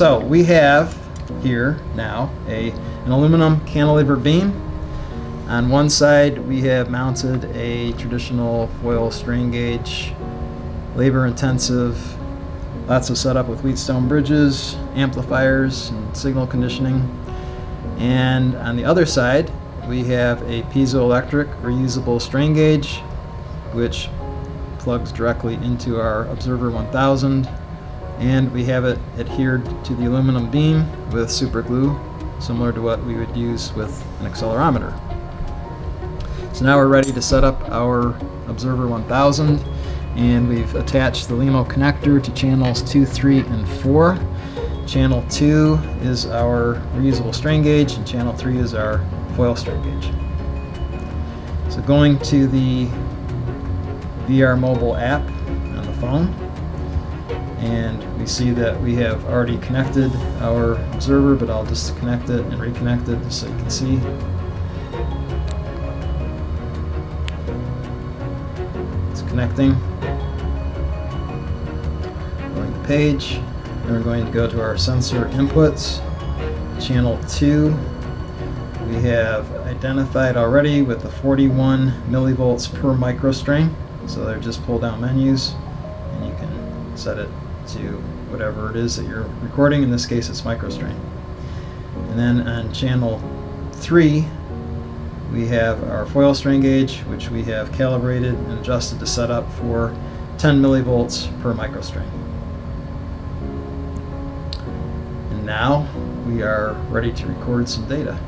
So we have here now a, an aluminum cantilever beam. On one side we have mounted a traditional foil strain gauge, labor intensive, lots of setup with Wheatstone bridges, amplifiers, and signal conditioning. And on the other side we have a piezoelectric reusable strain gauge which plugs directly into our ObserVR 1000 and we have it adhered to the aluminum beam with super glue similar to what we would use with an accelerometer. So now we're ready to set up our ObserVR 1000 and we've attached the LEMO connector to channels 2, 3, and 4. Channel 2 is our reusable strain gauge and channel 3 is our foil strain gauge. So going to the VR mobile app on the phone and we see that we have already connected our observer but I'll just connect it and reconnect it just so you can see. It's connecting. Going to the page. And we're going to go to our sensor inputs. Channel 2 we have identified already with the 41 millivolts per microstrain. So they're just pull down menus and you can set it to whatever it is that you're recording. In this case, it's microstrain. And then on channel 3, we have our foil strain gauge, which we have calibrated and adjusted to set up for 10 millivolts per microstrain. And now we are ready to record some data.